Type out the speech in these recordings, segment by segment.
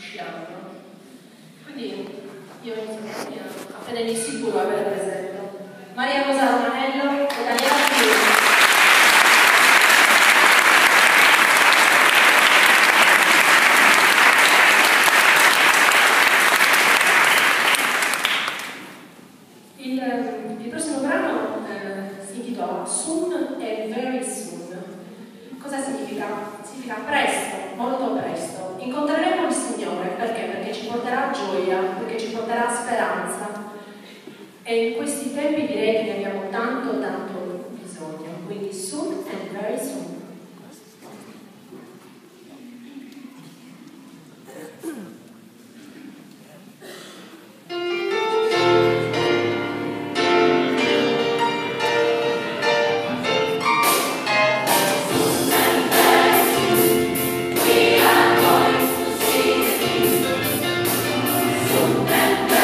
usciranno. Quindi io mi appena di sicuro aver presente. Maria Rosa Romanello brano eh? Significa presto, molto presto. Incontreremo il Signore perché? Perché ci porterà gioia, perché ci porterà speranza. E in questi tempi direi che ne abbiamo tanto, tanto bisogno. Quindi soon and very soon. Deus.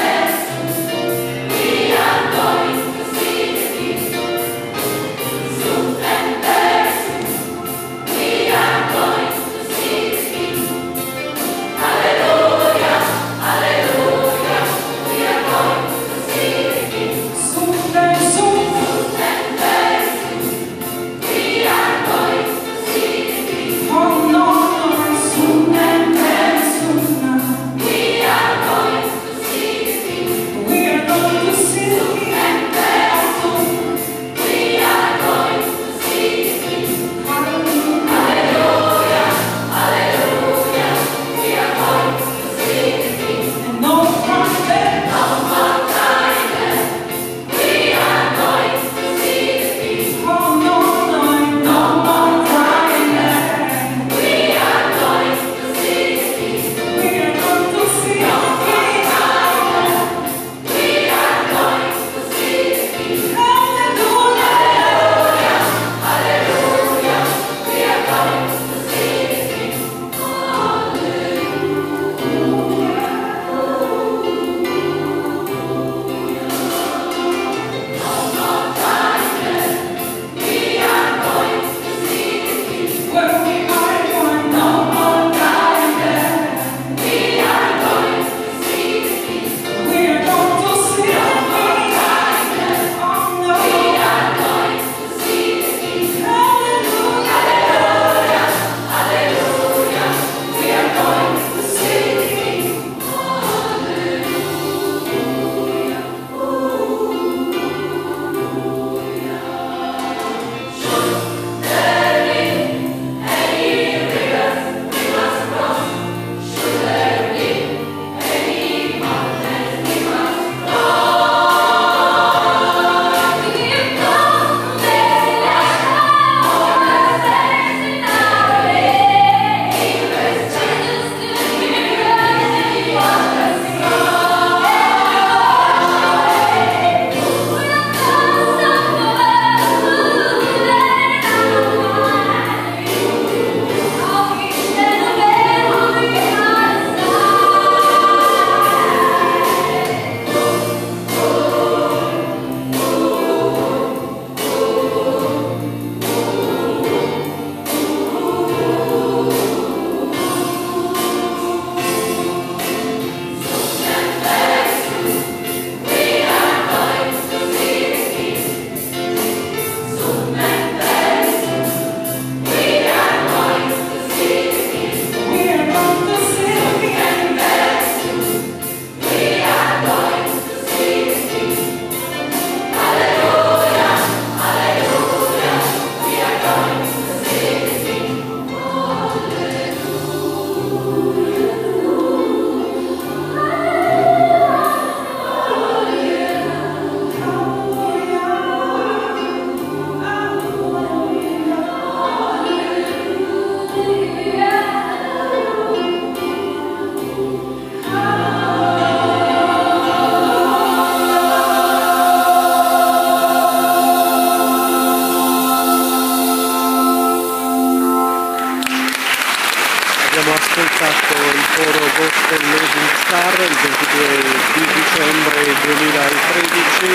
Ascoltato il coro Gospel Living Star il 22 di dicembre 2013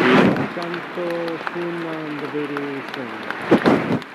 il canto and Very Soon.